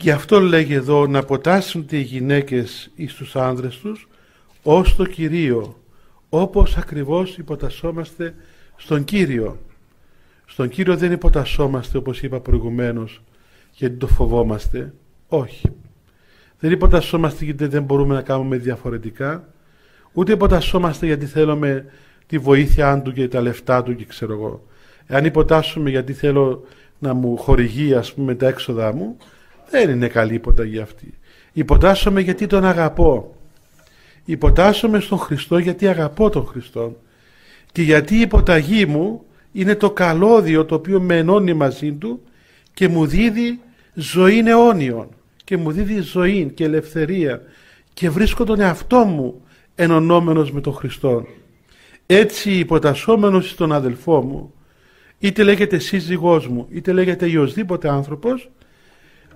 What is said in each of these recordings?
Γι' αυτό λέγει εδώ να αποτάσσονται οι γυναίκες εις τους άνδρες τους ως το Κυρίο, όπως ακριβώς υποτασσόμαστε στον Κύριο. Στον Κύριο δεν υποτασσόμαστε όπως είπα προηγουμένως γιατί το φοβόμαστε. Όχι. Δεν υποτασσόμαστε γιατί δεν μπορούμε να κάνουμε διαφορετικά. Ούτε υποτασσόμαστε γιατί θέλουμε τη βοήθεια του και τα λεφτά του και ξέρω εγώ. Εάν υποτάσσουμε γιατί θέλω να μου χορηγεί ας πούμε τα έξοδά μου, δεν είναι καλή υποταγή αυτή. Υποτάσσομαι γιατί τον αγαπώ. Υποτάσσομαι στον Χριστό γιατί αγαπώ τον Χριστό. Και γιατί η υποταγή μου είναι το καλώδιο το οποίο με ενώνει μαζί του και μου δίδει ζωή αιώνιον και μου δίδει ζωή και ελευθερία και βρίσκω τον εαυτό μου ενωνόμενος με τον Χριστό. Έτσι υποτασσόμενος στον αδελφό μου είτε λέγεται σύζυγός μου είτε λέγεται οποιοδήποτε άνθρωπος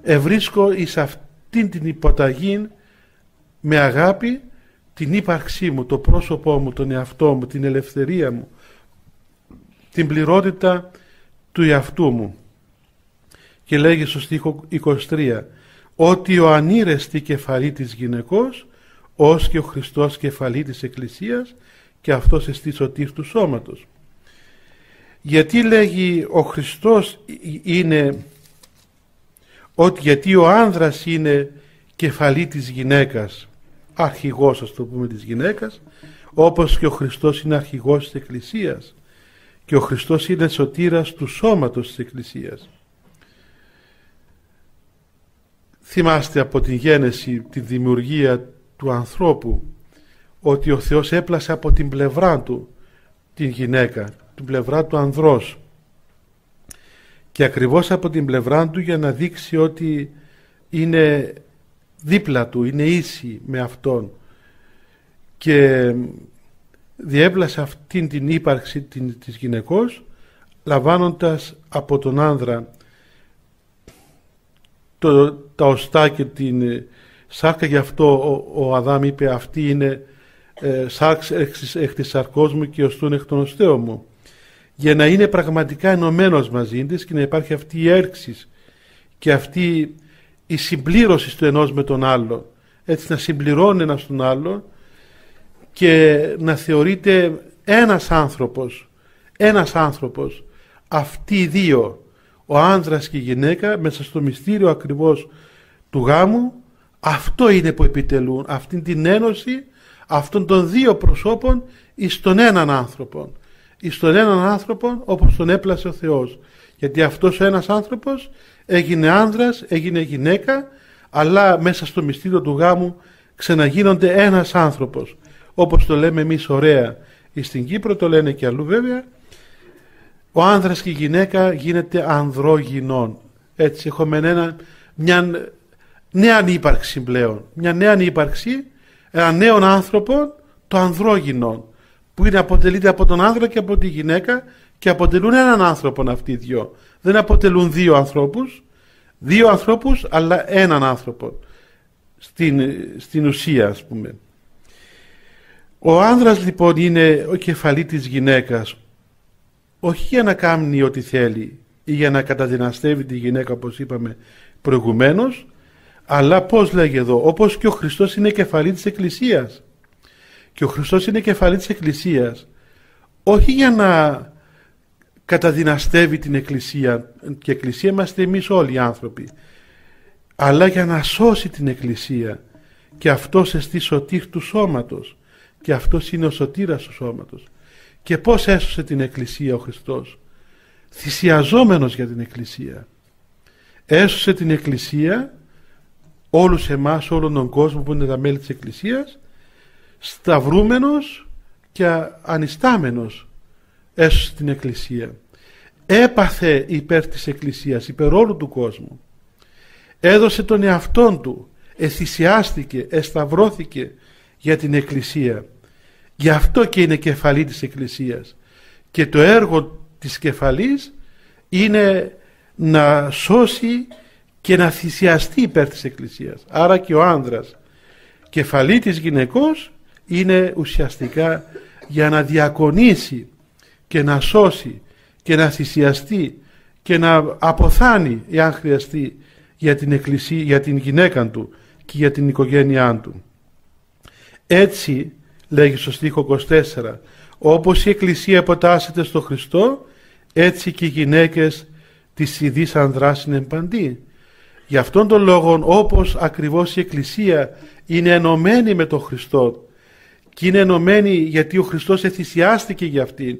ευρίσκω εις αυτήν την υποταγή με αγάπη την ύπαρξή μου, το πρόσωπό μου, τον εαυτό μου, την ελευθερία μου, την πληρότητα του εαυτού μου. Και λέγει στο στίχο 23 ότι ο ανήρεστη κεφαλή της γυναικός ως και ο Χριστός κεφαλή της Εκκλησίας και αυτός εστί σωτήρ του σώματος. Γιατί λέγει ο Χριστός είναι ότι γιατί ο άνδρας είναι κεφαλή της γυναίκας αρχηγός ας το πούμε της γυναίκας όπως και ο Χριστός είναι αρχηγός της Εκκλησίας και ο Χριστός είναι σωτήρας του σώματος της Εκκλησίας. Θυμάστε από την γένεση τη δημιουργία του ανθρώπου ότι ο Θεός έπλασε από την πλευρά του την γυναίκα την πλευρά του ανδρός και ακριβώς από την πλευρά του για να δείξει ότι είναι δίπλα του, είναι ίση με Αυτόν. Και διέπλασε αυτήν την ύπαρξη της γυναικός λαμβάνοντας από τον άνδρα το, τα οστά και την σάρκα. Γι' αυτό ο, ο Αδάμ είπε αυτή είναι ε, σάρξ εκ της σαρκός μου και οστούν εκ των οστέων μου για να είναι πραγματικά ενωμένος μαζί της και να υπάρχει αυτή η έρξης και αυτή η συμπλήρωση του ενός με τον άλλο έτσι να συμπληρώνει ένας τον άλλο και να θεωρείται ένας άνθρωπος ένας άνθρωπος αυτοί οι δύο ο άνδρας και η γυναίκα μέσα στο μυστήριο ακριβώς του γάμου αυτό είναι που επιτελούν αυτήν την ένωση αυτών των δύο προσώπων εις τον έναν άνθρωπο εις τον έναν άνθρωπο όπως τον έπλασε ο Θεός. Γιατί αυτός ο ένας άνθρωπος έγινε άνδρας, έγινε γυναίκα αλλά μέσα στο μυστήριο του γάμου ξαναγίνονται ένας άνθρωπος. Όπως το λέμε εμείς ωραία. Στην Κύπρο το λένε και αλλού βέβαια. Ο άνδρας και η γυναίκα γίνεται ανδρόγυνων. Έτσι έχουμε ένα, μια νέα ύπαρξη πλέον. Μια νέα ύπαρξη ένα νέο άνθρωπο το ανδρόγυνο που είναι αποτελείται από τον άνδρα και από τη γυναίκα και αποτελούν έναν άνθρωπο αυτοί οι δυο. Δεν αποτελούν δύο ανθρώπους δύο ανθρώπους αλλά έναν άνθρωπο στην, στην ουσία ας πούμε. Ο άνδρας λοιπόν είναι ο κεφαλή της γυναίκας όχι για να κάνει ό,τι θέλει ή για να καταδυναστεύει τη γυναίκα όπως είπαμε προηγουμένως αλλά πώς λέγει εδώ όπως και ο Χριστός είναι κεφαλή της Εκκλησίας και ο Χριστός είναι κεφαλή της Εκκλησίας. Όχι για να καταδυναστεύει την Εκκλησία και η Εκκλησία είμαστε εμείς όλοι οι άνθρωποι αλλά για να σώσει την Εκκλησία. Και αυτός εστί σωτήρ του σώματος. Και αυτός είναι ο σωτήρας του σώματος. Και πως έσωσε την Εκκλησία ο Χριστός; Θυσιαζόμενος για την Εκκλησία. Έσωσε την Εκκλησία όλους εμάς, όλον τον κόσμο που είναι τα μέλη της Εκκλησίας σταυρούμενος και ανιστάμενος έσωσε την Εκκλησία. Έπαθε υπέρ της Εκκλησίας υπέρ όλου του κόσμου. Έδωσε τον εαυτόν του εθυσιάστηκε, εσταυρώθηκε για την Εκκλησία. Γι' αυτό και είναι κεφαλή της Εκκλησίας. Και το έργο της κεφαλής είναι να σώσει και να θυσιαστεί υπέρ της Εκκλησίας. Άρα και ο άνδρας κεφαλή της γυναικός είναι ουσιαστικά για να διακονήσει και να σώσει και να θυσιαστεί και να αποθάνει εάν χρειαστεί για την, εκκλησία, για την γυναίκα του και για την οικογένειά του. Έτσι λέγει στο στίχο 24 όπως η Εκκλησία αποτάσσεται στο Χριστό έτσι και οι γυναίκες της ιδής ανδράς είναι παντή. Γι' αυτόν τον λόγο όπως ακριβώς η Εκκλησία είναι ενωμένη με τον Χριστό και είναι ενωμένη γιατί ο Χριστός εθυσιάστηκε για αυτήν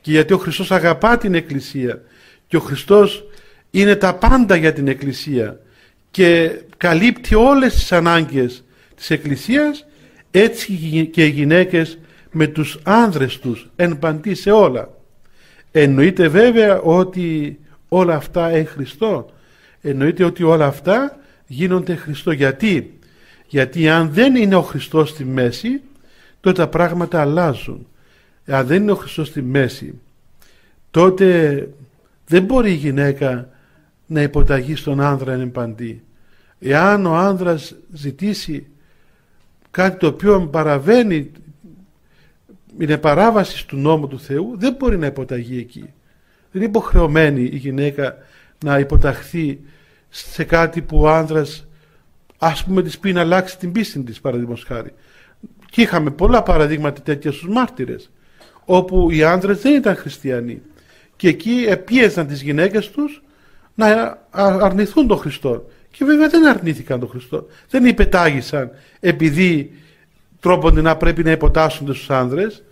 και γιατί ο Χριστός αγαπά την Εκκλησία και ο Χριστός είναι τα πάντα για την Εκκλησία και καλύπτει όλες τις ανάγκες της Εκκλησίας έτσι και οι γυναίκες με τους άνδρες τους εν παντή σε όλα. Εννοείται βέβαια ότι όλα αυτά εν Χριστώ. Εννοείται ότι όλα αυτά γίνονται Χριστό. Γιατί; Γιατί αν δεν είναι ο Χριστός στη μέση τότε τα πράγματα αλλάζουν. Αν δεν είναι ο Χριστός στη μέση τότε δεν μπορεί η γυναίκα να υποταγεί στον άνδρα εν παντή. Εάν ο άνδρας ζητήσει κάτι το οποίο παραβαίνει είναι παράβαση του νόμου του Θεού δεν μπορεί να υποταγεί εκεί. Δεν είναι υποχρεωμένη η γυναίκα να υποταχθεί σε κάτι που ο άνδρας ας πούμε της πει να αλλάξει την πίστη της παραδείγματος χάρη. Και είχαμε πολλά παραδείγματα τέτοια στους μάρτυρες όπου οι άνδρες δεν ήταν χριστιανοί. Και εκεί επίεζαν τις γυναίκες τους να αρνηθούν τον Χριστό. Και βέβαια δεν αρνήθηκαν τον Χριστό. Δεν υπετάγησαν επειδή τρόπον να πρέπει να υποτάσσονται στους άνδρες.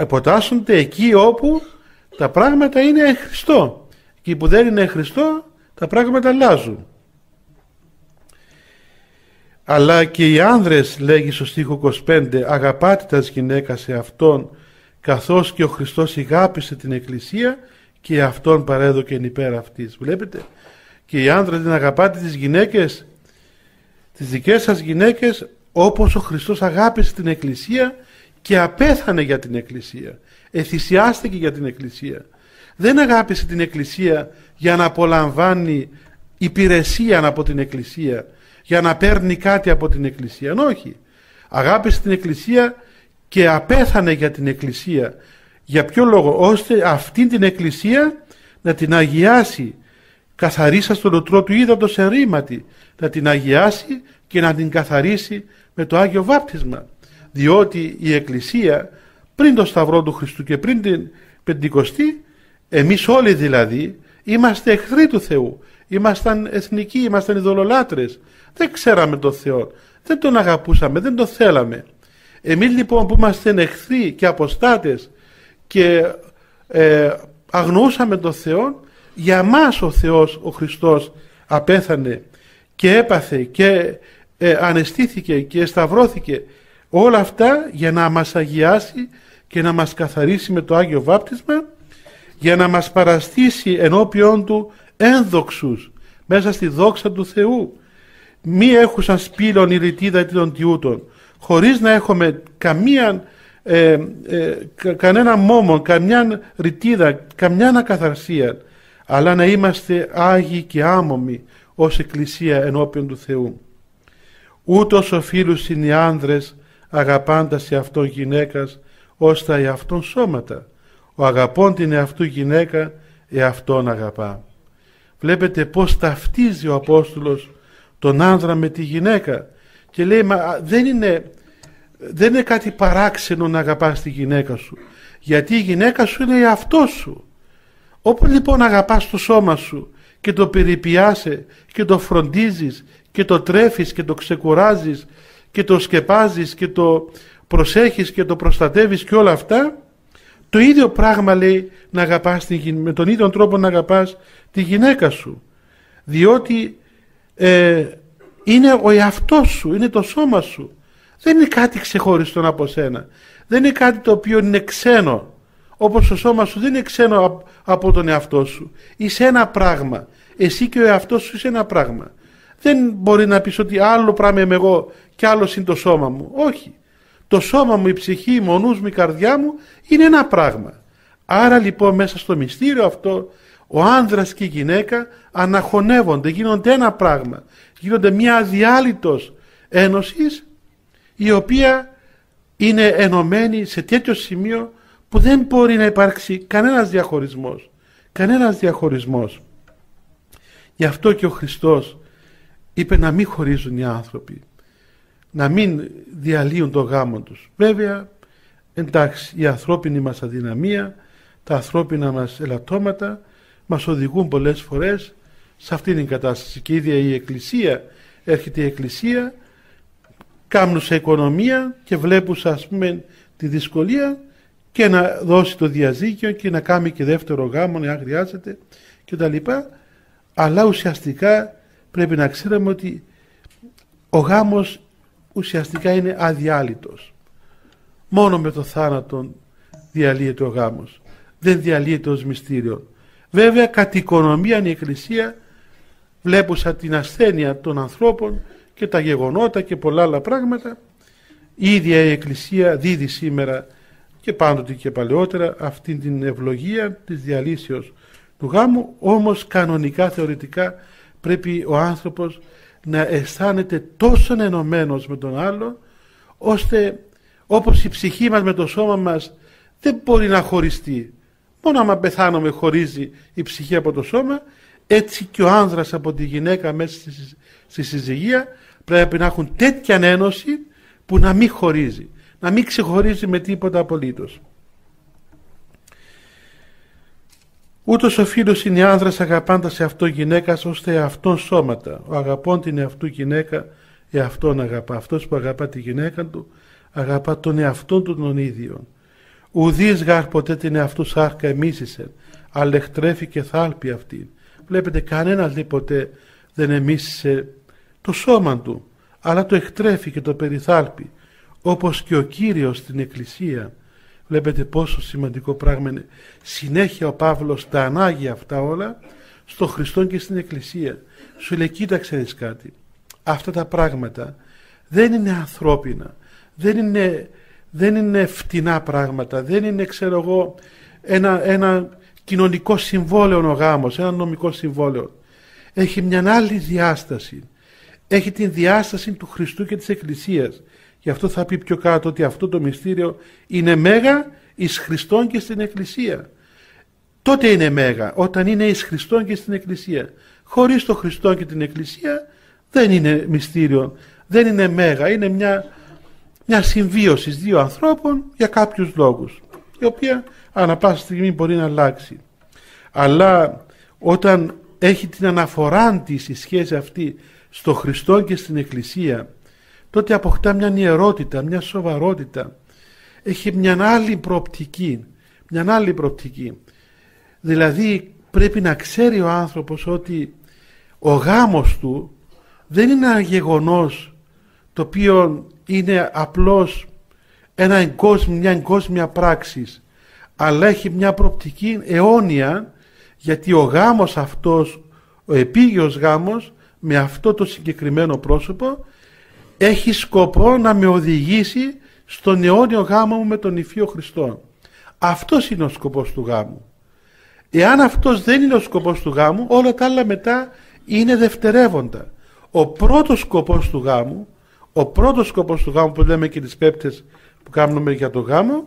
Υποτάσσονται εκεί όπου τα πράγματα είναι εν Χριστώ εκεί που δεν είναι εν Χριστώ τα πράγματα αλλάζουν αλλά και οι άνδρες λέγει στο στίχο 25 αγαπάτε τα γυναίκα σε αυτόν καθώς και ο Χριστός ηγάπησε την Εκκλησία και αυτόν παρέδωκε υπέρ αυτής βλέπετε και οι άνδρες δεν αγαπάτε τις γυναίκες τις δικές σας γυναίκες όπως ο Χριστός αγάπησε την Εκκλησία και απέθανε για την Εκκλησία εθυσιάστηκε για την Εκκλησία δεν αγάπησε την Εκκλησία για να απολαμβάνει υπηρεσία από την Εκκλησία για να παίρνει κάτι από την Εκκλησία. Όχι. Αγάπησε την Εκκλησία και απέθανε για την Εκκλησία. Για ποιο λόγο; Ώστε αυτήν την Εκκλησία να την αγιάσει. Καθαρίσα στο λουτρό του ύδατος εν ρήματι να την αγιάσει και να την καθαρίσει με το Άγιο Βάπτισμα. Διότι η Εκκλησία πριν το Σταυρό του Χριστού και πριν την Πεντηκοστή εμείς όλοι δηλαδή είμαστε εχθροί του Θεού. Ήμασταν εθνικοί, ήμασταν ειδωλολάτρες δεν ξέραμε τον Θεό δεν τον αγαπούσαμε, δεν τον θέλαμε. Εμείς λοιπόν που είμαστε εχθροί και αποστάτες και ε, αγνοούσαμε τον Θεό για μας ο Θεός ο Χριστός απέθανε και έπαθε και ε, ανεστήθηκε και σταυρώθηκε όλα αυτά για να μας αγιάσει και να μας καθαρίσει με το Άγιο Βάπτισμα για να μας παραστήσει ενώπιον Του ένδοξους μέσα στη δόξα του Θεού μη έχουσαν σπήλων η ρητίδα των τιούτων χωρίς να έχουμε καμία ε, ε, κανένα μόμο, καμιά ρητίδα, καμιά ανακαθαρσία αλλά να είμαστε Άγιοι και άμομοι ως Εκκλησία ενώπιον του Θεού. Ούτως οφείλουν οι άνδρες αγαπάντας σε αυτόν γυναίκας ως τα εαυτόν σώματα. Ο αγαπών την εαυτού γυναίκα εαυτόν αγαπά. Βλέπετε πως ταυτίζει ο Απόστολος τον άνδρα με τη γυναίκα και λέει μα δεν είναι, δεν είναι κάτι παράξενο να αγαπάς τη γυναίκα σου γιατί η γυναίκα σου είναι εαυτό σου. Όπου λοιπόν αγαπάς το σώμα σου και το περιποιάσαι και το φροντίζεις και το τρέφεις και το ξεκουράζεις και το σκεπάζεις και το προσέχεις και το προστατεύεις και όλα αυτά το ίδιο πράγμα λέει να αγαπάς με τον ίδιο τρόπο να αγαπάς τη γυναίκα σου διότι ε, είναι ο εαυτός σου, είναι το σώμα σου δεν είναι κάτι ξεχωριστό από σένα δεν είναι κάτι το οποίο είναι ξένο όπως το σώμα σου δεν είναι ξένο από τον εαυτό σου είσαι ένα πράγμα εσύ και ο εαυτός σου είσαι ένα πράγμα δεν μπορεί να πεις ότι άλλο πράγμα είμαι εγώ και άλλος είναι το σώμα μου. Όχι. Το σώμα μου, η ψυχή μου, ο νους μου, η καρδιά μου είναι ένα πράγμα. Άρα λοιπόν μέσα στο μυστήριο αυτό ο άνδρας και η γυναίκα αναχωνεύονται, γίνονται ένα πράγμα. Γίνονται μια αδιάλειτος ένωσης η οποία είναι ενωμένη σε τέτοιο σημείο που δεν μπορεί να υπάρξει κανένας διαχωρισμός. Κανένας διαχωρισμός. Γι' αυτό και ο Χριστός είπε να μην χωρίζουν οι άνθρωποι, να μην διαλύουν το γάμο τους. Βέβαια, εντάξει, η ανθρώπινη μας αδυναμία, τα ανθρώπινα μας ελαττώματα μας οδηγούν πολλές φορές σε αυτήν την κατάσταση. Και η ίδια η Εκκλησία έρχεται η Εκκλησία κάνουν σε οικονομία και βλέπουν ας πούμε τη δυσκολία και να δώσει το διαζύγιο και να κάνει και δεύτερο γάμο αν χρειάζεται και τα λοιπά. Αλλά ουσιαστικά πρέπει να ξέρουμε ότι ο γάμος ουσιαστικά είναι αδιάλειτος. Μόνο με το θάνατο διαλύεται ο γάμος. Δεν διαλύεται ως μυστήριο βέβαια κατ' οικονομία η Εκκλησία βλέπουσα την ασθένεια των ανθρώπων και τα γεγονότα και πολλά άλλα πράγματα η ίδια η Εκκλησία δίδει σήμερα και πάντοτε και παλαιότερα αυτήν την ευλογία της διαλύσεως του γάμου όμως κανονικά θεωρητικά πρέπει ο άνθρωπος να αισθάνεται τόσο ενωμένος με τον άλλο ώστε όπως η ψυχή μας με το σώμα μας δεν μπορεί να χωριστεί μόνο άμα πεθάνουμε χωρίζει η ψυχή από το σώμα έτσι και ο άνδρας από τη γυναίκα μέσα στη συζυγία πρέπει να έχουν τέτοια ένωση που να μην χωρίζει να μην ξεχωρίζει με τίποτα απολύτως Ούτως ο φίλος είναι άνδρας αγαπάντα σε αυτό γυναίκα ώστε αυτόν σώματα. Ο αγαπών την εαυτού γυναίκα, εαυτόν αγαπά. Αυτός που αγαπά τη γυναίκα του, αγαπά τον εαυτόν του τον ίδιο. Ουδή γάρ ποτέ την εαυτού σάρκα εμίσησε, αλλά εκτρέφει και θάλπει αυτήν. Βλέπετε, κανένας λέει ποτέ δεν εμίσησε το σώμα του, αλλά το εκτρέφει και το περιθάλπει, όπως και ο Κύριος στην Εκκλησία Βλέπετε πόσο σημαντικό πράγμα είναι. Συνέχεια ο Παύλος τα ανάγει αυτά όλα στο Χριστό και στην Εκκλησία. Σου λέει κοίταξε κάτι. Αυτά τα πράγματα δεν είναι ανθρώπινα. Δεν είναι, δεν είναι φτηνά πράγματα. Δεν είναι ξέρω εγώ ένα, ένα κοινωνικό συμβόλαιο ο γάμος, ένα νομικό συμβόλαιο. Έχει μια άλλη διάσταση. Έχει την διάσταση του Χριστού και της Εκκλησίας. Γι' αυτό θα πει πιο κάτω ότι αυτό το μυστήριο είναι μέγα εις Χριστόν και στην Εκκλησία. Τότε είναι μέγα, όταν είναι εις Χριστόν και στην Εκκλησία. Χωρίς το Χριστό και την Εκκλησία δεν είναι μυστήριο, δεν είναι μέγα, είναι μια, μια συμβίωσης δύο ανθρώπων για κάποιους λόγους, η οποία ανά πάσα στιγμή μπορεί να αλλάξει. Αλλά όταν έχει την αναφορά της η σχέση αυτή στο Χριστό και στην Εκκλησία τότε αποκτά μια ιερότητα, μια σοβαρότητα. Έχει μια άλλη προοπτική, μια άλλη προοπτική. Δηλαδή πρέπει να ξέρει ο άνθρωπος ότι ο γάμος του δεν είναι ένα γεγονός το οποίο είναι απλώς ένα εγκόσμιο, μια εγκόσμια πράξης αλλά έχει μια προοπτική αιώνια γιατί ο γάμος αυτός, ο επίγειος γάμος με αυτό το συγκεκριμένο πρόσωπο έχει σκοπό να με οδηγήσει στον αιώνιο γάμο μου με τον Υφείο Χριστό. Αυτός είναι ο σκοπός του γάμου. Εάν αυτός δεν είναι ο σκοπός του γάμου, όλα τα άλλα μετά είναι δευτερεύοντα. Ο πρώτος σκοπός του γάμου, ο πρώτος σκοπός του γάμου που λέμε και τις πέπτες που κάνουμε για το γάμο,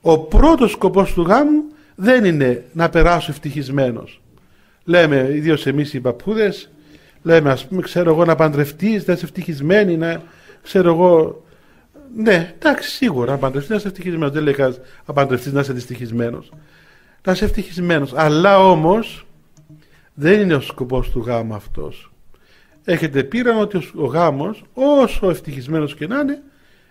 ο πρώτος σκοπός του γάμου δεν είναι να περάσω ευτυχισμένος. Λέμε, ιδίως εμείς οι παππούδες, λέμε ας πούμε ξέρω εγώ να παντρευτείς, να είσαι ευτυχισμένη, να ξέρω εγώ ναι, εντάξει, σίγουρα να παντρευτείς να είσαι ευτυχισμένος. Δεν λέει κανένας να παντρευτείς να είσαι δυστυχισμένος. Να είσαι ευτυχισμένος. Αλλά όμως δεν είναι ο σκοπός του γάμου αυτός. Έχετε πείρα ότι ο γάμος, όσο ευτυχισμένος και να είναι,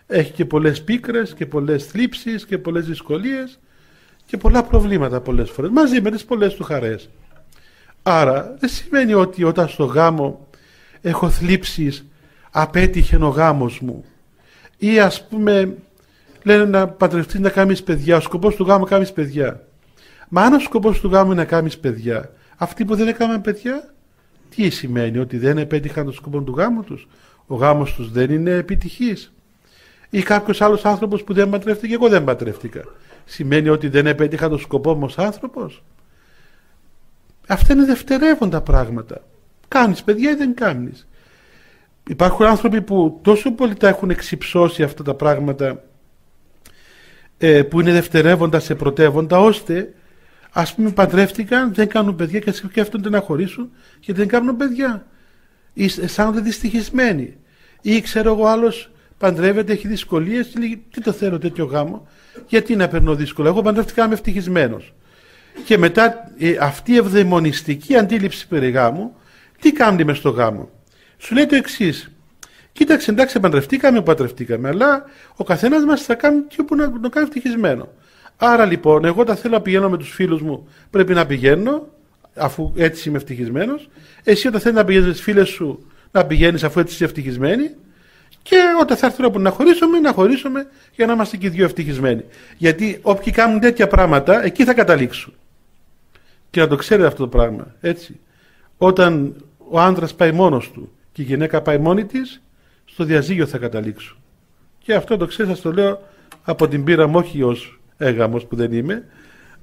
έχει και πολλές πίκρες και πολλές θλίψεις και πολλές δυσκολίες και πολλά προβλήματα πολλές φορές. Μαζί με τις πολλές του χαρές. Άρα δεν σημαίνει ότι όταν στο γάμο έχω θλίψεις απέτυχε ο γάμος μου ή ας πούμε λένε να παντρευτείς να κάνεις παιδιά ο σκοπός του γάμου να κάνεις παιδιά μα αν ο σκοπός του γάμου είναι να κάνεις παιδιά αυτοί που δεν έκαναν παιδιά τι σημαίνει ότι δεν επέτυχαν το σκοπό του γάμου τους; Ο γάμος τους δεν είναι επιτυχής ή κάποιος άλλος άνθρωπος που δεν παντρεύτηκε εγώ δεν παντρεύτηκα σημαίνει ότι δεν επέτυχα το σκοπό μου ως άνθρωπος; Αυτά είναι δευτερεύοντα πράγματα. Κάνεις παιδιά ή δεν κάνεις; Υπάρχουν άνθρωποι που τόσο πολύ τα έχουν εξυψώσει αυτά τα πράγματα ε, που είναι δευτερεύοντα σε πρωτεύοντα ώστε Α πούμε, παντρεύτηκαν, δεν κάνουν παιδιά και σκέφτονται να χωρίσουν και δεν κάνουν παιδιά. Αισθάνονται δυστυχισμένοι. Ή ξέρω εγώ, άλλος παντρεύεται, έχει δυσκολίες και λέει: Τι το θέλω τέτοιο γάμο, γιατί να περνώ δύσκολα; Εγώ παντρεύτηκα, είμαι ευτυχισμένος. Και μετά ε, αυτή η ευδαιμονιστική αντίληψη περί γάμου, τι κάνει μες στο γάμο; Σου λέει το εξής. Κοίταξε, εντάξει, παντρευτήκαμε, παντρευτήκαμε, αλλά ο καθένας μας θα κάνει τι που να το κάνει ευτυχισμένο. Άρα λοιπόν, εγώ τα θέλω να πηγαίνω με τους φίλους μου, πρέπει να πηγαίνω, αφού έτσι είμαι ευτυχισμένος. Εσύ όταν θέλεις να πηγαίνεις με τις φίλες σου, να πηγαίνεις αφού έτσι είσαι ευτυχισμένη. Και όταν θα έρθει να χωρίσουμε, να χωρίσουμε για να είμαστε και οι δύο ευτυχισμένοι. Γιατί όποιοι κάνουν τέτοια πράγματα, εκεί θα καταλήξουν. Και να το ξέρετε αυτό το πράγμα. Έτσι. Όταν ο άντρας πάει μόνος του και η γυναίκα πάει μόνη της, στο διαζύγιο θα καταλήξουν. Και αυτό το ξέρω, σας το λέω από την πείρα μου, όχι ως έγαμος που δεν είμαι,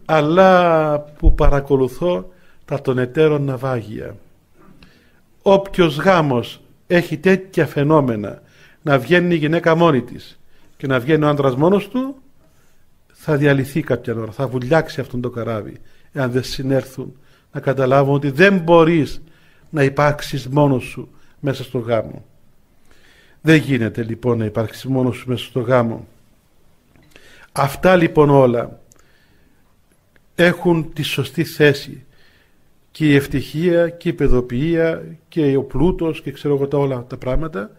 αλλά που παρακολουθώ τα των εταίρων ναυάγια. Όποιος γάμος έχει τέτοια φαινόμενα να βγαίνει η γυναίκα μόνη της και να βγαίνει ο άντρας μόνος του, θα διαλυθεί κάποια ώρα, θα βουλιάξει αυτόν το καράβι, εάν δεν συνέρθουν να καταλάβουν ότι δεν μπορείς να υπάρξεις μόνος σου μέσα στο γάμο. Δεν γίνεται λοιπόν να υπάρξεις μόνος σου μέσα στο γάμο. Αυτά λοιπόν όλα έχουν τη σωστή θέση και η ευτυχία και η παιδοποιία και ο πλούτος και ξέρω εγώ τα όλα τα πράγματα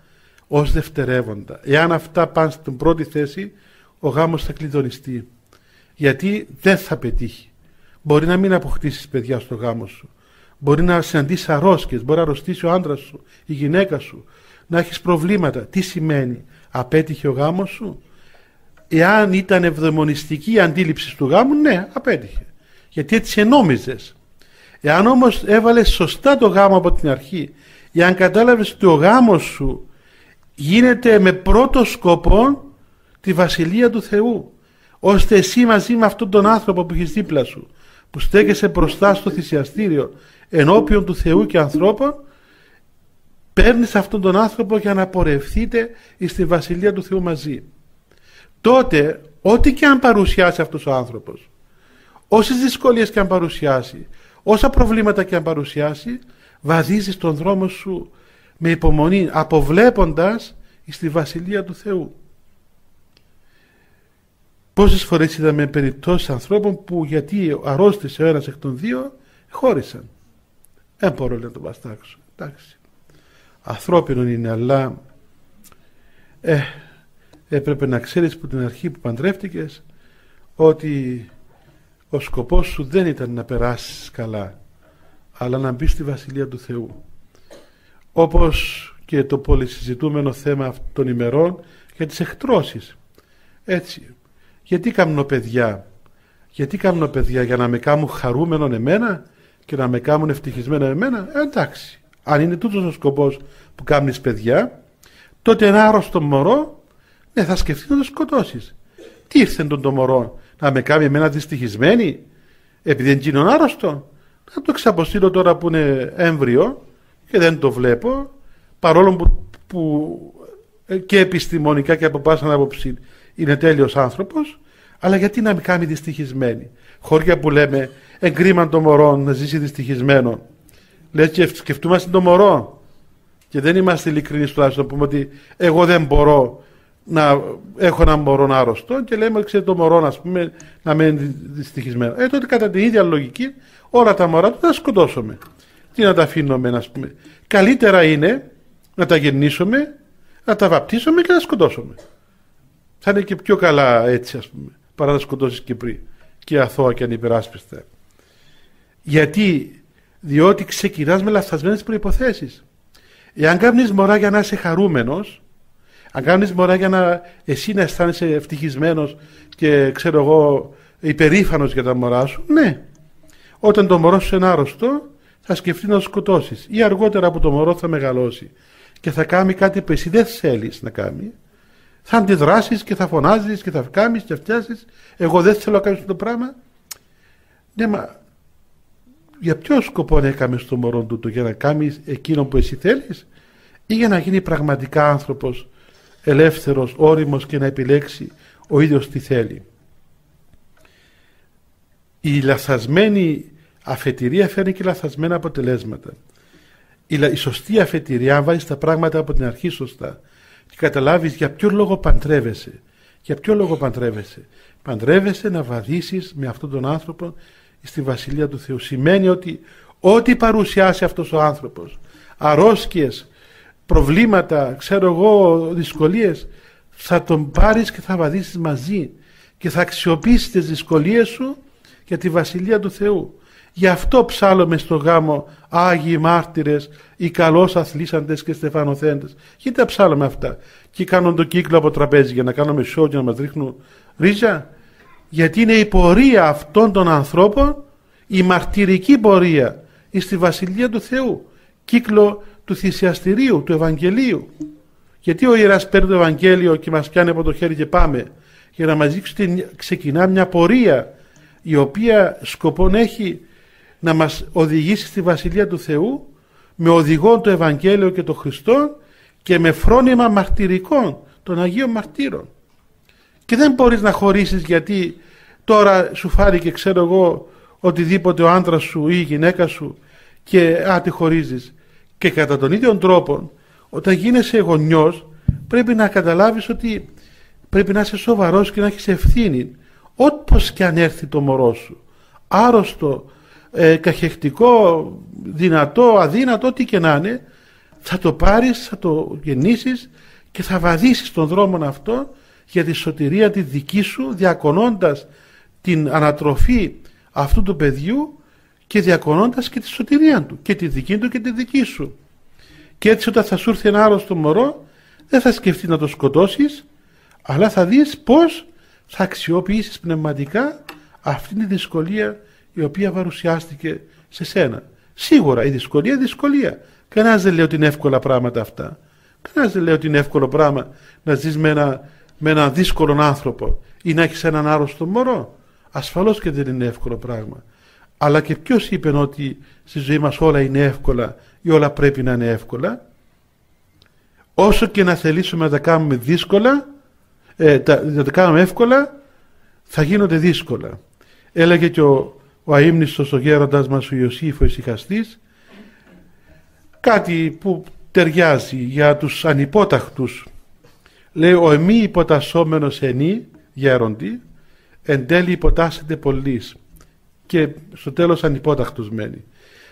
ως δευτερεύοντα. Εάν αυτά πάνε στην πρώτη θέση ο γάμος θα κλειδονιστεί γιατί δεν θα πετύχει. Μπορεί να μην αποκτήσεις παιδιά στο γάμο σου. Μπορεί να συναντήσεις αρρώσκες, μπορεί να αρρωστήσει ο άντρας σου, η γυναίκα σου, να έχεις προβλήματα. Τι σημαίνει, απέτυχε ο γάμος σου, εάν ήταν ευδαιμονιστική η αντίληψη του γάμου, ναι, απέτυχε. Γιατί έτσι ενόμιζες. Εάν όμως έβαλες σωστά το γάμο από την αρχή, εάν κατάλαβες ότι ο γάμος σου γίνεται με πρώτο σκοπό τη Βασιλεία του Θεού, ώστε εσύ μαζί με αυτόν τον άνθρωπο που έχεις δίπλα σου, που στέκεσαι μπροστά στο θυσιαστήριο ενώπιον του Θεού και ανθρώπων, παίρνεις αυτόν τον άνθρωπο για να πορευθείτε στη Βασιλεία του Θεού μαζί τότε ό,τι και αν παρουσιάσει αυτός ο άνθρωπος όσες δυσκολίες και αν παρουσιάσει όσα προβλήματα και αν παρουσιάσει βαδίζεις τον δρόμο σου με υπομονή αποβλέποντας στη Βασιλεία του Θεού Πόσες φορές είδαμε περιπτώσεις ανθρώπων που γιατί αρρώστησε ο ένας εκ των δύο χώρισαν. Δεν μπορώ να το βαστάξω. Εντάξει. Ανθρώπινο είναι αλλά ε, έπρεπε να ξέρεις που την αρχή που παντρεύτηκες ότι ο σκοπός σου δεν ήταν να περάσεις καλά αλλά να μπεις στη Βασιλεία του Θεού. Όπως και το πολυσυζητούμενο θέμα των ημερών για τις εκτρώσεις. Έτσι γιατί κάνω παιδιά; Γιατί κάνω παιδιά για να με κάνουν χαρούμενον εμένα και να με κάνουν ευτυχισμένο εμένα; Ε, εντάξει. Αν είναι τούτος ο σκοπός που κάνεις παιδιά τότε ένα άρρωστο μωρό ναι, θα σκεφτείς να το σκοτώσεις. Τι ήρθε τον το μωρό, να με κάνει εμένα δυστυχισμένη, επειδή δεν γίνω άρρωστο. Να το ξαποστείλω τώρα που είναι έμβριο και δεν το βλέπω, παρόλο που, που ε, και επιστημονικά και από πάσα άποψη είναι τέλειος άνθρωπος, αλλά γιατί να με κάνει δυστυχισμένη. Χώρια που λέμε εγκρίμαν το μωρό να ζήσει δυστυχισμένο. Λες και σκεφτούμαστε το μωρό. Και δεν είμαστε ειλικρινείς τουλάχιστον να πούμε ότι εγώ δεν μπορώ να έχω ένα μωρό άρρωστο και λέμε ότι το μωρό ας πούμε, να μένει δυστυχισμένο. Ε, τότε κατά την ίδια λογική όλα τα μωρά του θα σκοτώσουμε. Τι να τα αφήνουμε, ας πούμε. Καλύτερα είναι να τα γεννήσουμε, να τα βαπτίσουμε και να τα σκοτώσουμε. Θα είναι και πιο καλά έτσι, ας πούμε, παρά να σκοτώσεις και πριν. Και αθώα και ανυπεράσπιστα. Γιατί, διότι ξεκινάς με λαθασμένες προποθέσει. Εάν κάνεις μωρά για να είσαι χαρούμενος, αν κάνεις μωρά για να εσύ να αισθάνεσαι ευτυχισμένος και ξέρω εγώ υπερήφανος για τα μωρά σου, ναι. Όταν το μωρό σου είναι άρρωστο, θα σκεφτεί να το σκοτώσεις. Ή αργότερα που το μωρό θα μεγαλώσει και θα κάνει κάτι που εσύ δεν θέλεις να κάνει, θα αντιδράσεις και θα φωνάζεις και θα κάνεις και θα φτιάσεις. Εγώ δεν θέλω να κάνω αυτό το πράγμα. Ναι, μα για ποιο σκοπό να έκαμες στο μωρό του το για να κάνεις εκείνο που εσύ θέλεις ή για να γίνει πραγματικά άνθρωπος ελεύθερος, όριμος και να επιλέξει ο ίδιος τι θέλει. η λαθασμένη αφετηρία φέρνει και λαθασμένα αποτελέσματα. Η, σωστή αφετηρία, αν βάλει τα πράγματα από την αρχή σωστά και καταλάβεις για ποιο λόγο παντρεύεσαι. Για ποιο λόγο παντρεύεσαι. Παντρεύεσαι να βαδίσεις με αυτόν τον άνθρωπο στη Βασιλεία του Θεού. Σημαίνει ότι ό,τι παρουσιάσει αυτός ο άνθρωπος, αρρώσκιες, προβλήματα, ξέρω εγώ, δυσκολίες, θα τον πάρεις και θα βαδίσεις μαζί και θα αξιοποιήσεις τις δυσκολίες σου για τη Βασιλεία του Θεού. Γι' αυτό ψάλλουμε στο γάμο Άγιοι μάρτυρες, οι καλώς αθλήσαντες και στεφανοθέντες. Γιατί τα ψάλλουμε αυτά; Και κάνουν το κύκλο από τραπέζι για να κάνουμε σιό και να μας ρίχνουν ρίζα; Γιατί είναι η πορεία αυτών των ανθρώπων, η μαρτυρική πορεία στη Βασιλεία του Θεού. Κύκλο του θυσιαστηρίου, του Ευαγγελίου. Γιατί ο Ιεράς παίρνει το Ευαγγέλιο και μας πιάνει από το χέρι και πάμε. Για να μας δείξει ότι ξεκινά μια πορεία η οποία σκοπό έχει να μας οδηγήσει στη Βασιλεία του Θεού με οδηγόν το Ευαγγέλιο και το Χριστό και με φρόνημα μαρτυρικών των Αγίων Μαρτύρων. Και δεν μπορείς να χωρίσεις γιατί τώρα σου φάρει ξέρω εγώ οτιδήποτε ο άντρας σου ή η γυναίκα σου και α, τη χωρίζεις. Και κατά τον ίδιο τρόπο όταν γίνεσαι γονιός πρέπει να καταλάβεις ότι πρέπει να είσαι σοβαρός και να έχεις ευθύνη όπως και αν έρθει το μωρό σου. Άρρωστο, ε, καχεκτικό, δυνατό, αδύνατο, ό,τι και να είναι, θα το πάρεις, θα το γεννήσεις και θα βαδίσεις τον δρόμο αυτό για τη σωτηρία τη δική σου, διακονώντας την ανατροφή αυτού του παιδιού και διακονώντας και τη σωτηρία του και τη δική του και τη δική σου. Και έτσι όταν θα σου έρθει ένα άρρωστο μωρό δεν θα σκεφτείς να το σκοτώσεις αλλά θα δεις πως θα αξιοποιήσεις πνευματικά αυτή τη δυσκολία η οποία παρουσιάστηκε σε σένα. Σίγουρα η δυσκολία δυσκολία. Κανένας δεν λέει ότι είναι εύκολα πράγματα αυτά. Κανένας δεν λέει ότι είναι εύκολο πράγμα να ζεις με, ένα, με έναν δύσκολο άνθρωπο ή να έχεις έναν άρρωστο μωρό. Ασφαλώς και δεν είναι εύκολο πράγμα. Αλλά και ποιος είπε ότι στη ζωή μας όλα είναι εύκολα ή όλα πρέπει να είναι εύκολα; Όσο και να θελήσουμε να τα κάνουμε δύσκολα, ε, να τα κάνουμε εύκολα, θα γίνονται δύσκολα. Έλεγε και ο, ο αείμνηστος ο γέροντας μας ο Ιωσήφ ο ησυχαστής κάτι που ταιριάζει για τους ανυπόταχτους λέει ο εμεί υποτασσόμενος ενή γέροντι εν τέλει υποτάσσεται πολλής και στο τέλος ανυπόταχτος μένει.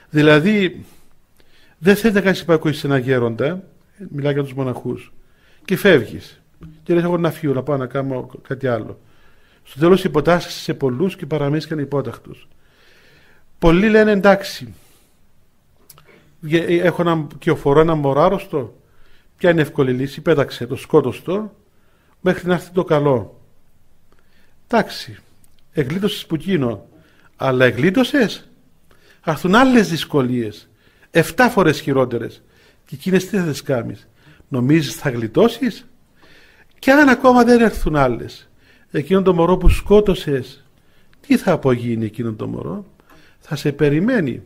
Δηλαδή δεν θέλει να κάνεις υπακούση σε ένα γέροντα μιλάει για τους μοναχούς και φεύγεις. Και λες εγώ να φύγω να πάω να κάνω κάτι άλλο στο τέλος υποτάσσεσαι σε πολλούς και παραμένεις και ανυπόταχτος. Πολλοί λένε εντάξει, έχω ένα κυοφορό, ένα μωράρωστο, ποια είναι εύκολη λύση, πέταξε το σκότωστο μέχρι να έρθει το καλό. Εντάξει, εγκλήτωσες που εκείνο, αλλά εγκλήτωσες, θα έρθουν άλλες δυσκολίες, εφτά φορές χειρότερες. Και εκείνες τι θα τις κάνεις, νομίζεις θα γλιτώσεις; Και αν ακόμα δεν έρθουν άλλες, εκείνο το μωρό που σκότωσες, τι θα απογίνει εκείνο το μωρό, θα σε περιμένει.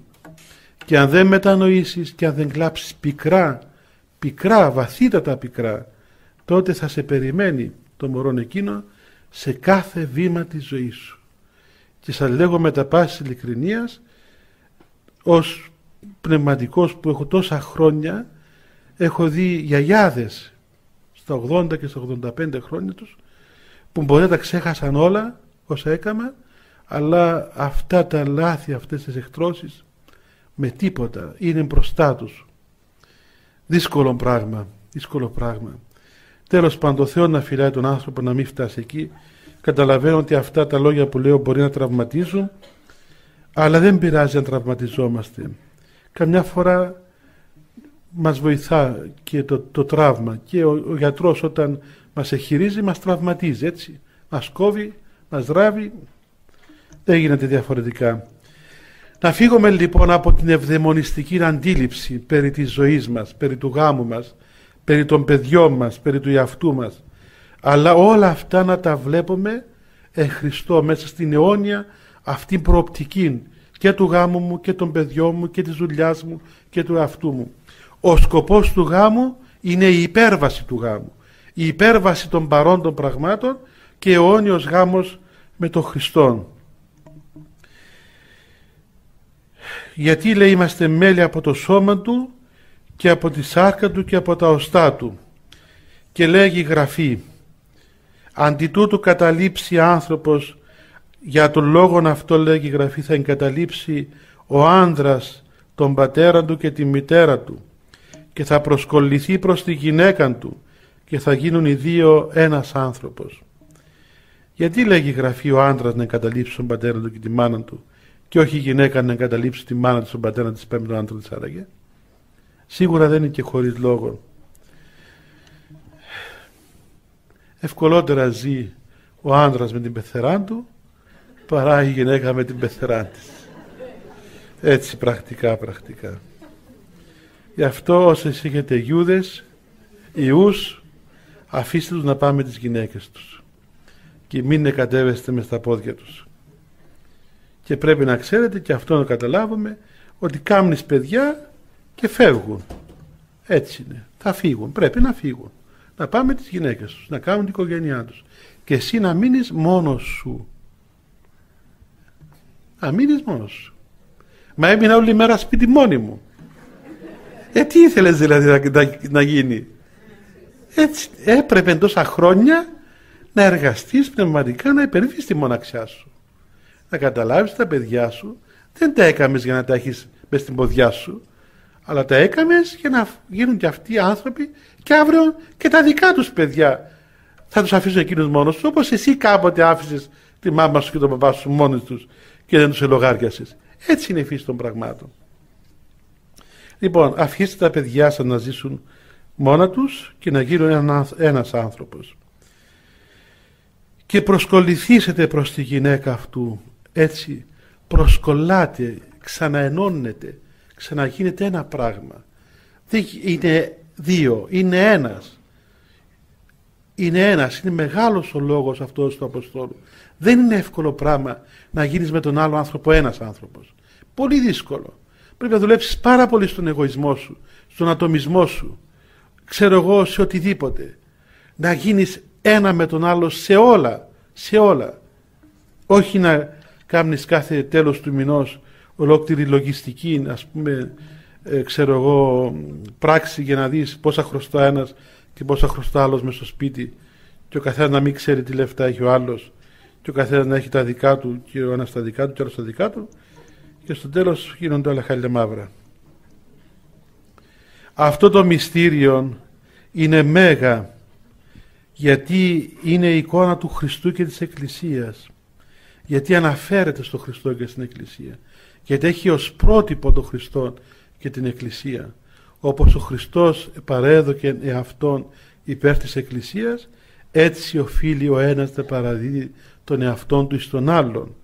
Και αν δεν μετανοήσεις και αν δεν κλάψεις πικρά, πικρά, βαθύτατα πικρά, τότε θα σε περιμένει το μωρό εκείνο σε κάθε βήμα της ζωής σου. Και σας λέγω με τα πάση ειλικρινίας, ως πνευματικός που έχω τόσα χρόνια, έχω δει γιαγιάδες στα 80 και στα 85 χρόνια τους, που μπορεί να τα ξέχασαν όλα όσα έκανα αλλά αυτά τα λάθη, αυτές τις εκτρώσεις με τίποτα είναι μπροστά τους. Δύσκολο πράγμα, δύσκολο πράγμα. Τέλος πάντων, το Θεό να φυλάει τον άνθρωπο να μην φτάσει εκεί. Καταλαβαίνω ότι αυτά τα λόγια που λέω μπορεί να τραυματίζουν, αλλά δεν πειράζει να τραυματιζόμαστε. Καμιά φορά μας βοηθά και το, το τραύμα και ο, ο γιατρός όταν μας εχειρίζει μας τραυματίζει έτσι. Μας κόβει, μας ράβει δεν γίνεται διαφορετικά. Να φύγουμε λοιπόν από την ευδαιμονιστική αντίληψη περί της ζωής μας, περί του γάμου μας, περί των παιδιών μας, περί του εαυτού μας. Αλλά όλα αυτά να τα βλέπουμε εν Χριστώ μέσα στην αιώνια αυτή προοπτική και του γάμου μου και των παιδιών μου και της δουλειάς μου και του εαυτού μου. Ο σκοπός του γάμου είναι η υπέρβαση του γάμου. Η υπέρβαση των παρόντων πραγμάτων και αιώνιος γάμος με τον Χριστόν. γιατί λέει είμαστε μέλη από το σώμα του και από τη σάρκα του και από τα οστά του και λέγει η Γραφή αντί τούτου καταλήψει άνθρωπος για τον λόγο αυτό λέγει η Γραφή θα εγκαταλείψει ο άνδρας τον πατέρα του και τη μητέρα του και θα προσκολληθεί προς τη γυναίκα του και θα γίνουν οι δύο ένας άνθρωπος. Γιατί λέγει η Γραφή ο άντρας να εγκαταλείψει τον πατέρα του και τη μάνα του και όχι η γυναίκα να εγκαταλείψει τη μάνα του τον πατέρα της πέμπει τον άντρα της άραγε; Σίγουρα δεν είναι και χωρίς λόγο. Ευκολότερα ζει ο άντρας με την πεθερά του παρά η γυναίκα με την πεθερά της. Έτσι πρακτικά, πρακτικά. Γι' αυτό όσες έχετε γιούδες, ιούς, αφήστε τους να πάμε τις γυναίκες τους και μην εκατέβεστε μες στα πόδια τους. Και πρέπει να ξέρετε και αυτό να καταλάβουμε ότι κάμνεις παιδιά και φεύγουν. Έτσι είναι. Θα φύγουν. Πρέπει να φύγουν. Να πάμε τις γυναίκες τους, να κάνουν την οικογένειά τους. Και εσύ να μείνεις μόνος σου. Να μείνεις μόνος σου. Μα έμεινα όλη μέρα σπίτι μόνη μου. Ε, τι ήθελες δηλαδή να, να, γίνει; Έτσι έπρεπε τόσα χρόνια να εργαστείς πνευματικά να υπερβείς τη μοναξιά σου. Να καταλάβεις τα παιδιά σου δεν τα έκαμες για να τα έχεις μες στην ποδιά σου αλλά τα έκαμες για να γίνουν και αυτοί οι άνθρωποι και αύριο και τα δικά τους παιδιά θα τους αφήσουν εκείνους μόνος τους όπως εσύ κάποτε άφησες τη μάμα σου και τον παπά σου μόνοι τους και δεν τους ελογάριασες. Έτσι είναι η φύση των πραγμάτων. Λοιπόν, αφήστε τα παιδιά σας να ζήσουν μόνα τους και να γίνουν ένας άνθρωπος. Και προσκοληθήσετε προς τη γυναίκα αυτού, έτσι, προσκολάτε, ξαναενώνετε, ξαναγίνετε ένα πράγμα. Δεν είναι δύο, είναι ένας. Είναι ένας, είναι μεγάλος ο λόγος αυτός του Αποστόλου. Δεν είναι εύκολο πράγμα να γίνεις με τον άλλο άνθρωπο ένας άνθρωπος. Πολύ δύσκολο. Πρέπει να δουλέψεις πάρα πολύ στον εγωισμό σου, στον ατομισμό σου, ξέρω εγώ σε οτιδήποτε. Να γίνεις ένα με τον άλλο σε όλα, σε όλα. Όχι να κάνεις κάθε τέλος του μηνός ολόκληρη λογιστική, ας πούμε, ε, ξέρω εγώ, πράξη για να δεις πόσα χρωστά ένας και πόσα χρωστά άλλος μες στο σπίτι και ο καθένας να μην ξέρει τι λεφτά έχει ο άλλος και ο καθένας να έχει τα δικά του και ο ένας τα δικά του και ο άλλος τα δικά του και στο τέλος γίνονται όλα χάλια μαύρα. Αυτό το μυστήριο είναι μέγα γιατί είναι η εικόνα του Χριστού και της Εκκλησίας γιατί αναφέρεται στο Χριστό και στην Εκκλησία γιατί έχει ως πρότυπο τον Χριστό και την Εκκλησία. Όπως ο Χριστός παρέδοκε εαυτόν υπέρ της Εκκλησίας έτσι οφείλει ο ένας να παραδίδει τον εαυτόν του εις τον άλλον